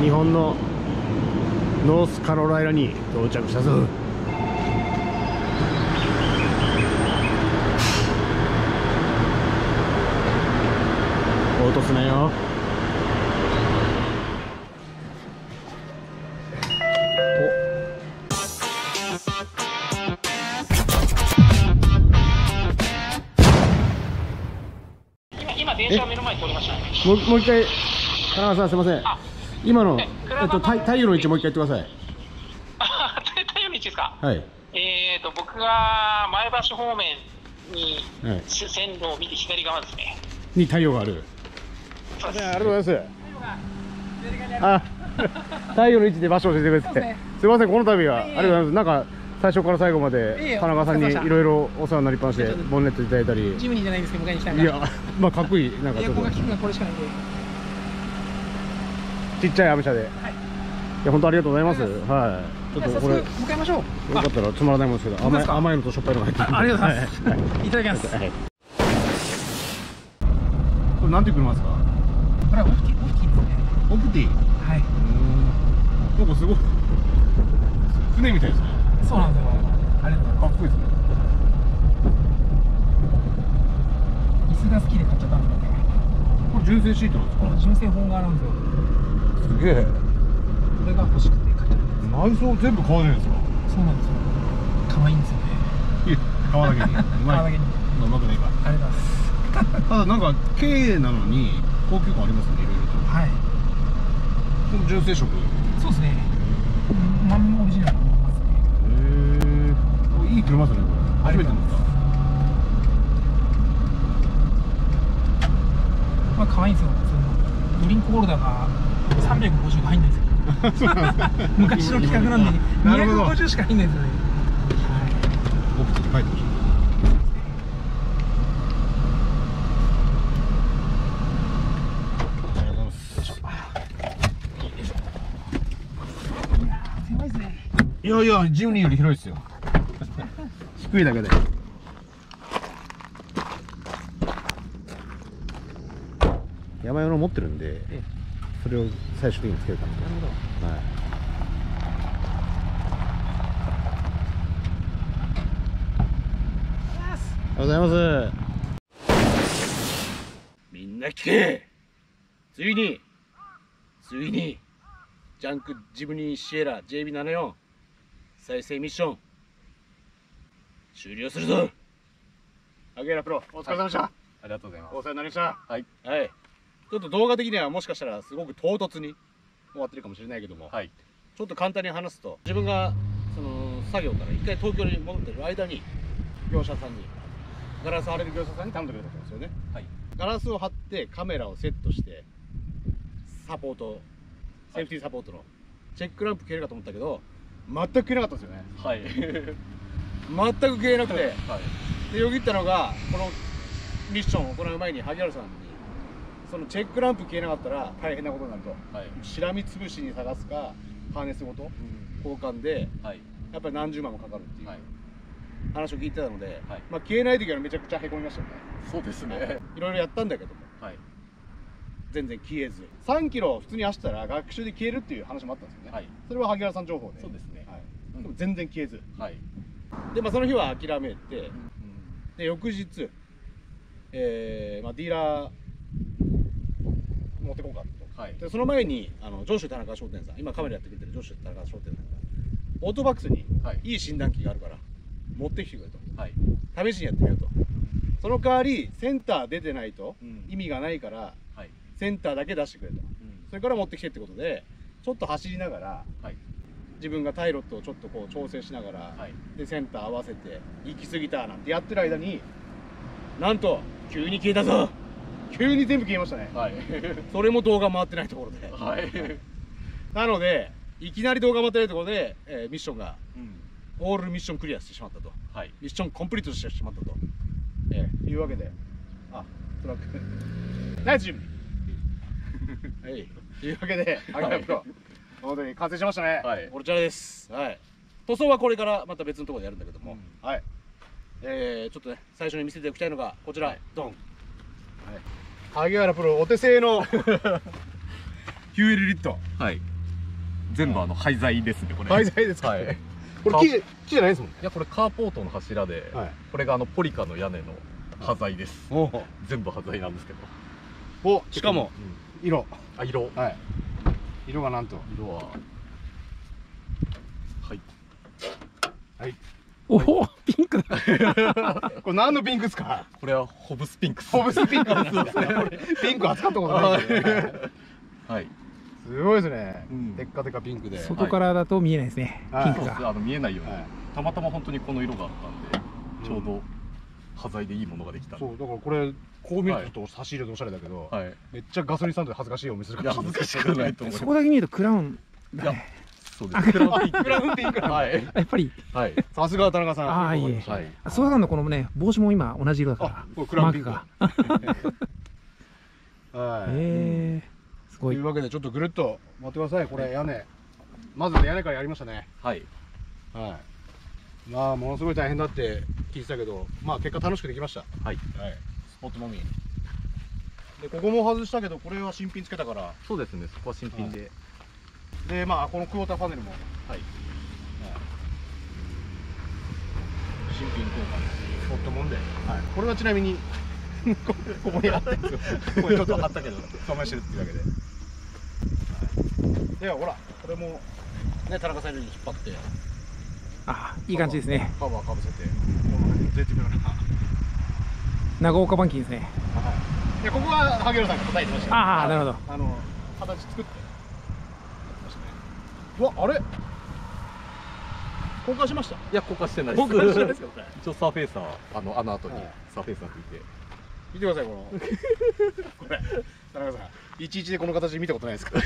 日本のノースカロライナに到着したぞ。落とすなよ。今、今電車が目の前に通りました。ね。もうもう一回田中さんすいません。あ今の、ええっと、太太陽の位置もう一回言ってください。あ、太陽の位置ですか？はい。えーと、僕が前橋方面に、はい。せ線路を見て左側ですね。に太陽がある。そうです。ありがとうございます。あ太陽の位置で場所を教えてくれて。すいませんこの度はありがとうございます。なんか最初から最後まいえいでえ田中さんにいろいろお世話になりっぱなしでボンネットいただいたり。ジムニーじゃないんですけど迎えに来たんでいやまあかっこいい。なんかちょっと。エアコンが効くのはこれしかないんでちっちゃいアメ車で、い、や本当ありがとうございます。はい。ちょっとこれ。向かいましょう。かったらつまらないもんですけど甘い甘いのとしょっぱいのが入ってあありがとうございますはい。いただきます。はい。これなんて車ですか？これはオフキオフキですね。オプティはい。なんかすごい船みたいですね。そうなんですよ。ありがとうございまかっこいいですね。す椅子が好きで買っちゃったんですよね。これ純正シートなんですこの純正本があるんですよ。かすげえ。これが欲しくて買った内装全部革じゃないですか？そうなんですよ。可愛いんですよね。いや革だけに うまい。けにまあうまくない。かあります。ただなんか軽なのに高級感ありますねいろいろと。はい。この純正色。へそうですね。マンオリジナルのものですねえいい車ですねこれ。初めて乗った。まあ可愛いんですよドリンクホルダーが350が入んないんですよ昔の企画なんでなるほど250しか入んないんですよね。書い。てほしい。いやいやジムニーより広いですよ。低いだけで。山用の持ってるんでえそれを最終的につけるかななるほど。はい。ありがとうございます。みんな聞けついに。ついにジャンクジムニーシエラ JB74 再生ミッション。終了するぞ。アゲラプロお疲れ様でした、ありがとうございます。お世話になりました。はい。はいちょっと動画的にはもしかしたらすごく唐突に終わってるかもしれないけども、はい。ちょっと簡単に話すと自分がその作業から一回東京に戻ってる間に業者さんにガラス貼れる業者さんに頼んでくれたんですよねはい。ガラスを貼ってカメラをセットしてサポートセーフティーサポートのチェックランプ消えるかと思ったけど全く消えなかったんですよねはい。全く消えなくて はい。でよぎったのがこのミッションを行う前に萩原さんにそのチェックランプ消えなかったら大変なことになるとはい。しらみつぶしに探すかハーネスごとうん。交換ではい。やっぱり何十万もかかるっていうはい。話を聞いてたので、はいまあ、消えない時はめちゃくちゃへこみましたよねそうですね。いろいろやったんだけどもはい。全然消えず3キロ普通に走ったら学習で消えるっていう話もあったんですよね、はい。それは萩原さん情報でそうですねでも全然消えずはい。で、まあ、その日は諦めてうん。で翌日、えーまあ、ディーラー持ってこうかとはい。でその前にあの上州田中商店さん今カメラやってくれてる上州田中商店さんがオートバックスにはい。いい診断機があるから持ってきてくれとはい。試しにやってみようとその代わりセンター出てないとうん意味がないからはい。センターだけ出してくれとうん。それから持ってきてってことでちょっと走りながらはい。自分がタイロットをちょっとこう調整しながら、はい。でセンター合わせて行き過ぎたなんてやってる間になんと急に消えたぞ急に全部消えましたね。はい。それも動画回ってないところで。はい。なのでいきなり動画回ってないところで、えーミッションがうん。オールミッションクリアしてしまったと。はい。ミッションコンプリートしてしまったと、えーいうわけで。あトラック。ナイス準備 はい。というわけでアガラプロ本当に完成しましたね。はい。こちらです。はい。塗装はこれからまた別のところでやるんだけども、うん。はい。えー、ちょっとね最初に見せておきたいのがこちら、ドン、はい、萩原プロお手製の。ヒューエルリット。はい。全部あの廃材ですねこれ。廃材ですか？はい。これ木木じゃないですもんね。いやこれカーポートの柱で、はい。これがあのポリカの屋根の端材です、お全部端材なんですけど。おしかもうん。色。あ色。はい。色がなんと。色ははい。はい。おお。ピンクだ。これ何のピンクですか？これはホブスピンクスホブスピンクですね。俺ピンク扱ったことない。はい。すごいですね。うん。でっかでかピンクで。外からだと見えないですね、はい。ピンクが。あの見えないように、はい。たまたま本当にこの色があったんでちょうど端材でいいものができたそうだからこれこう見ると差し入れでおしゃれだけど、はい。めっちゃガソリンスタンドで恥ずかしいお店するい。や恥ずかしくないと思います。そこだけ見るとクラウンだねそうです。クラウンピンククラウンピンクなんだはい。やっぱり。はい。さすが田中さん。あーいえよくわかりましたねソダガンのこのね帽子も今同じ色だかあこれクラウンピンクマークはい、へえすごい。というわけでちょっとぐるっと待ってください。これ屋根。まず屋根からやりましたね。はい。はい。まあものすごい大変だって聞いてたけどまあ結果楽しくできました。はい。はい。スポットのみでここも外したけどこれは新品つけたから。そうですね。そこは新品ででまあこのクォーターパネルも。はい。新品交換スポットもんで、はい、これはちなみに こここにあったんですよ。ここにちょっと貼ったけど試してるっていうだけで、はい、ではほらこれもね田中さんより引っ張って。あいい感じですね。カバーかぶせて。この辺に絶妙な。長岡板金ですね。はい。でここは萩原さんが答えてましたああなるほど。あの形作ってやってましたねうわあれ？交換しました？いや交換してないです。交換してないですかこれ。一応サーフェイサーあの穴後にはい。サーフェイサー吹いて。見てくださいこの。これ。田中さんいちいちでこの形見たことないですか？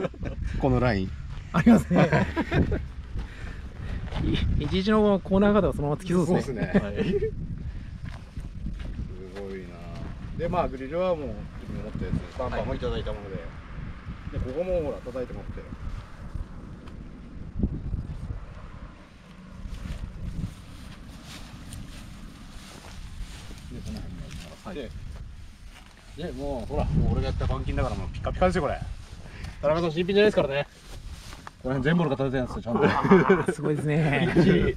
このライン。ありますね。い。いちいちのコーナー型はそのままつきそうですね。ね。はい。すごいな。でまあグリルはもう自分で持ったやつ。バンパーもいただいたもので、でここもほら叩いて持ってでこの辺にあるから、はい。ででもうほらもう俺がやった板金だからもうピカピカですよこれ。田中さん新品じゃないですからね。この辺全部の形ですよちゃんと。すごいですね。い。ち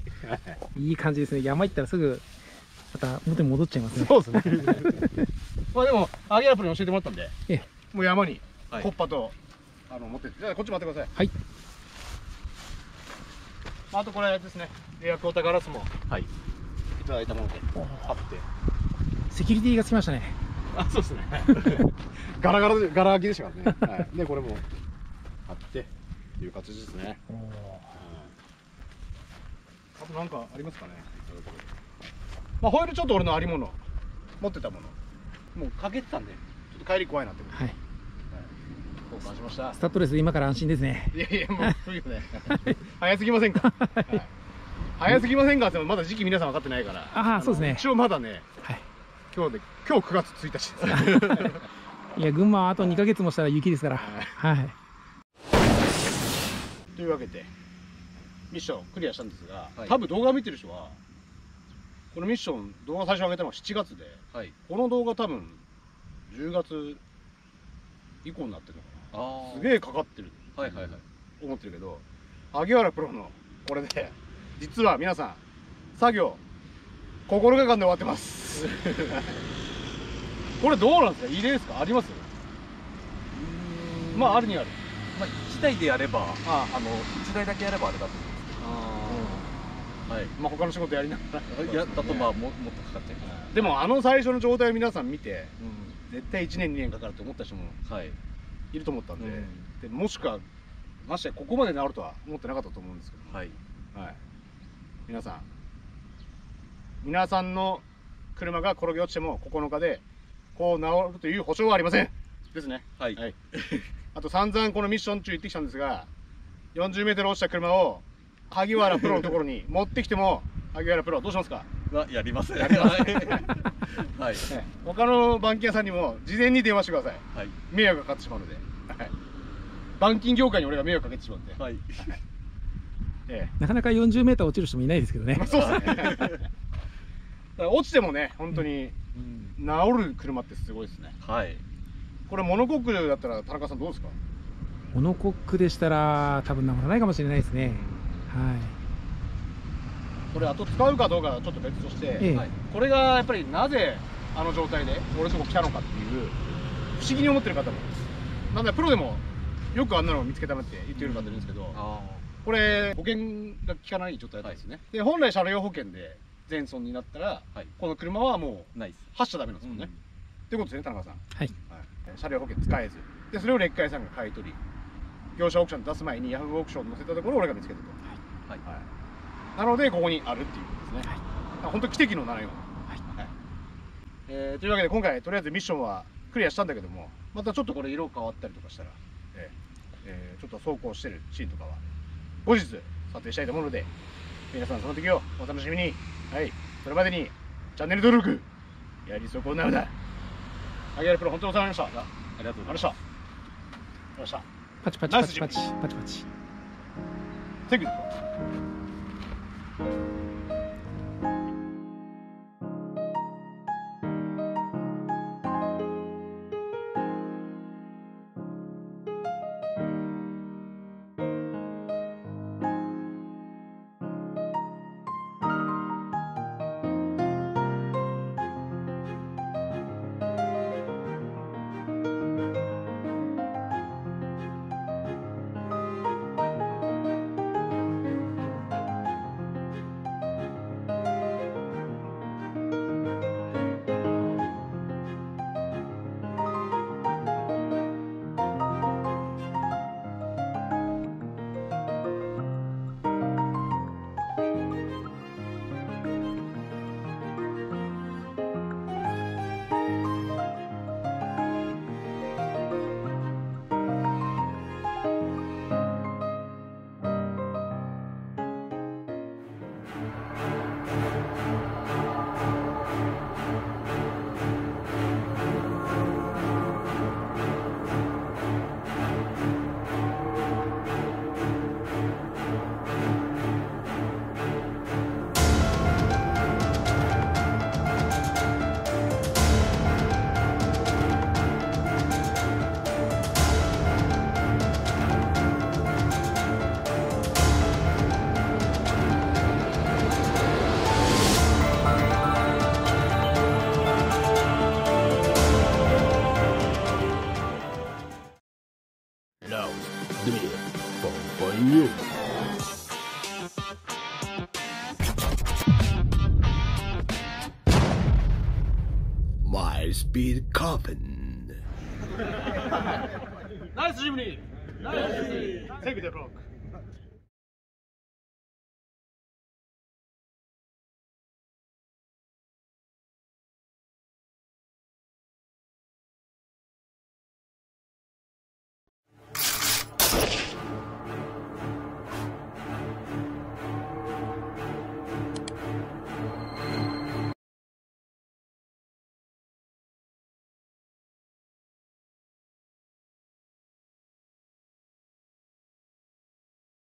いい感じですね。山行ったらすぐまた元に戻っちゃいますね。そうですね。まあでもアゲラプリに教えてもらったんでええ。もう山にはい。コッパと、あの持ってってじゃあこっち待ってください。はい。あとこれですね。エアクォーターガラスもはい。いただいたもので貼ってセキュリティがつきましたね。あそうですね。ガラガラでガラ空きでしたからね、はい、でこれも貼ってっていう形ですね、あとなんかありますかね。まあホイールちょっと俺のありもの持ってたもの。もうかけてたんでちょっと帰り怖いなってことではい。交換しました。スタッドレスで今から安心ですね。いやいやもう冬ね。早すぎませんか、はい。早すぎませんか？ってまだ時期皆さん分かってないから。のあーそうですね。一応まだね。はい今日で今日9月1日です。ねいや群馬はあと2ヶ月もしたら雪ですから。はい。というわけでミッションクリアしたんですが、はい。多分動画を見てる人はこのミッション動画最初上げたのが7月ではい。この動画多分10月以降になってるのかあなすげえかかってる。はいはいはい。思ってるけど萩原プロのこれで実は皆さん作業9日間で終わってます。これどうなんですか？異例ですか？あります？まああるにはある。まあ1台でやればああ。の1台だけやればあれだと思あうはい。まあ他の仕事やりながら。いやだとまあももっとかかっちゃうからでもあの最初の状態を皆さん見てう絶対1年2年かかると思った人もい。いると思ったんで,、うん。でもしくはましてやここまで治るとは思ってなかったと思うんですけど。はい。はい、皆さん皆さんの車が転げ落ちても9日でこう治るという保証はありません。ですね。はい。はい、あと散々このミッション中行ってきたんですが 40m 落ちた車を萩原プロのところに 持ってきても萩原プロはどうしますか、はやりますやりますはいはい。ね。他の板金屋さんにも事前に電話してください。はい。迷惑がかかってしまうので、はい、板金業界に俺が迷惑かけてしまうんで、はい。えなかなか40メーター落ちる人もいないですけどね。えまあ、そうですね落ちてもね本当にうん。治る車ってすごいですね。はい。これモノコックだったら田中さんどうですか？モノコックでしたら多分なことないかもしれないですね。はい。これあと使うかどうかはちょっと別として、ええ。はい。これがやっぱりなぜあの状態で俺のとこ来たのかっていう不思議に思ってる方もなんだプロでもよくあんなのを見つけたなって言ってる方いるんですけど、あこれ保険が効かない状態だったんですね、で本来車両保険で全損になったら、はい。この車はもうあないっす。走っちゃダメなんですよね、ってことですね田中さん、はい。車両保険使えず。でそれをレッカー屋さんが買い取り。業者オークションに出す前にヤフーオークションに載せたところを俺が見つけたと、はい。なのでここにあるっていうことですね、あ本当奇跡の7 4、はい。えーというわけで今回とりあえずミッションはクリアしたんだけどもまたちょっとこれ色変わったりとかしたら、えーえーちょっと走行してるシーンとかは後日撮影したいと思うので皆さんその時をお楽しみにはい。それまでにチャンネル登録やり損なうな。アギアルプロ本当にお世話になりました。あありがとうごりざいがとうございました。ありがとうございました。パチパチパチパチパチパチ Thank you. ラ coffin ナイスジムニーナイス Thank you, the rock